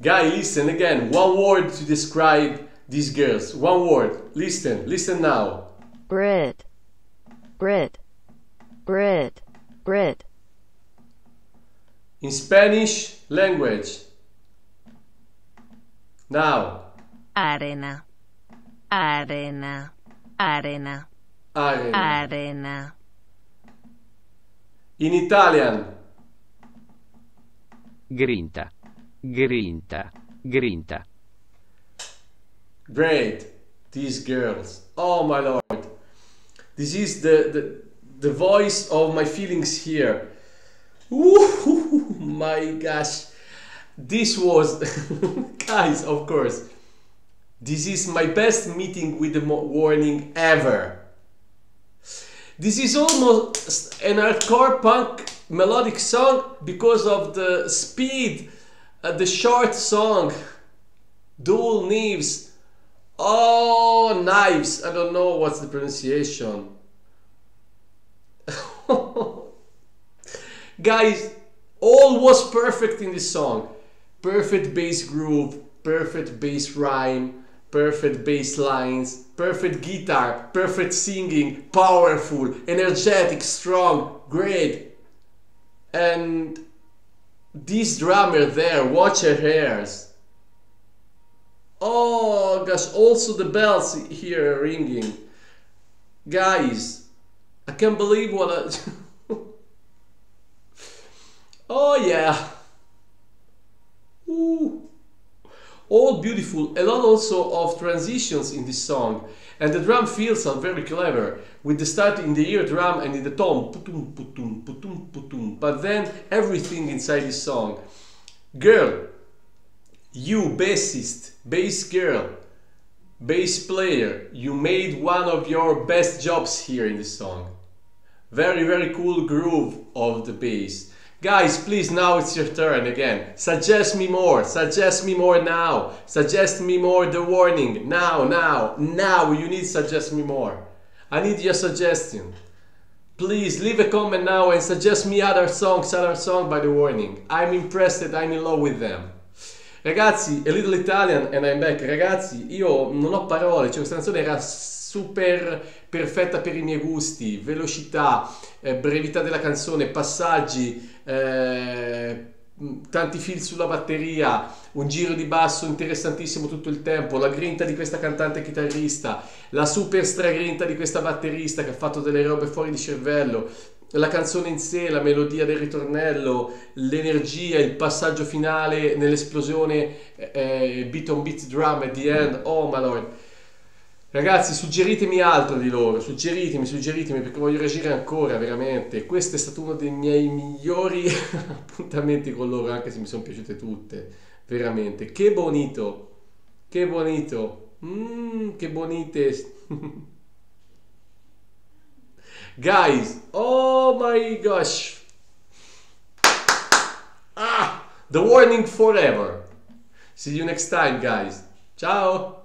Guy, listen again. One word to describe these girls. One word. Listen. Listen now. Brit, Brit, Brit, Brit, In Spanish language. Now. arena, arena, arena, Arena. arena, In Italian. grinta, grinta, grinta. Great. These girls. Oh my lord. This is the, the, the voice of my feelings here. Ooh, my gosh. This was, guys, of course. This is my best meeting with the warning ever. This is almost an hardcore punk melodic song because of the speed, uh, the short song, dual knives. Oh, knives! I don't know what's the pronunciation. Guys, all was perfect in this song. Perfect bass groove, perfect bass rhyme, perfect bass lines, perfect guitar, perfect singing, powerful, energetic, strong, great. And this drummer there, watch her hairs. Oh gosh, also the bells here are ringing. Guys, I can't believe what I. oh yeah. Ooh. All beautiful, a lot also of transitions in this song. And the drum fills are very clever, with the start in the ear drum and in the tone, But then everything inside this song. Girl, you bassist, bass girl, bass player, you made one of your best jobs here in this song. Very, very cool groove of the bass. Guys, please, now it's your turn again. Suggest me more, suggest me more now. Suggest me more the warning. Now, now, now, you need suggest me more. I need your suggestion. Please leave a comment now and suggest me other songs, other song by the warning. I'm impressed I'm in love with them. Ragazzi, a little Italian and I'm back. Ragazzi, io non ho parole, cioè questa canzone era super perfetta per i miei gusti, velocità, eh, brevità della canzone, passaggi, eh, tanti fil sulla batteria, un giro di basso interessantissimo tutto il tempo, la grinta di questa cantante chitarrista, la super stragrinta di questa batterista che ha fatto delle robe fuori di cervello, la canzone in sé, la melodia del ritornello, l'energia, il passaggio finale nell'esplosione eh, beat on beat drum at the end, oh my lord. Ragazzi, suggeritemi altro di loro, suggeritemi, suggeritemi perché voglio reagire ancora, veramente. Questo è stato uno dei miei migliori appuntamenti con loro, anche se mi sono piaciute tutte, veramente. Che bonito, che bonito, mm, che bonite. Guys, oh my gosh. Ah, the warning forever. See you next time, guys. Ciao.